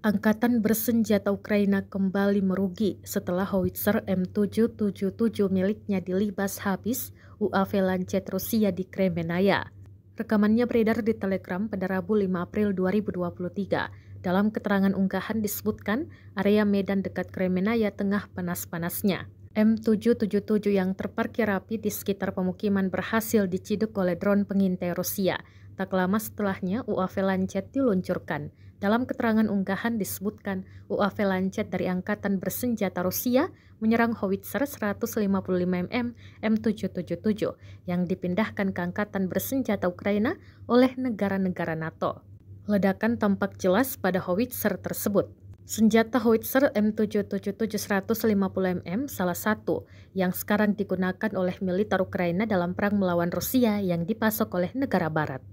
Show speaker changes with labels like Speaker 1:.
Speaker 1: Angkatan bersenjata Ukraina kembali merugi setelah howitzer M777 miliknya dilibas habis UAV Lancet Rusia di Kremenaya. Rekamannya beredar di Telegram pada Rabu 5 April 2023. Dalam keterangan unggahan disebutkan area medan dekat Kremenaya tengah panas-panasnya. M777 yang terparkir rapi di sekitar pemukiman berhasil diciduk oleh drone pengintai Rusia. Tak lama setelahnya, UAV Lancet diluncurkan. Dalam keterangan unggahan disebutkan UAV Lancet dari Angkatan Bersenjata Rusia menyerang howitzer 155 mm M777 yang dipindahkan ke Angkatan Bersenjata Ukraina oleh negara-negara NATO. Ledakan tampak jelas pada howitzer tersebut. Senjata howitzer M777 150 mm salah satu yang sekarang digunakan oleh militer Ukraina dalam perang melawan Rusia yang dipasok oleh negara barat.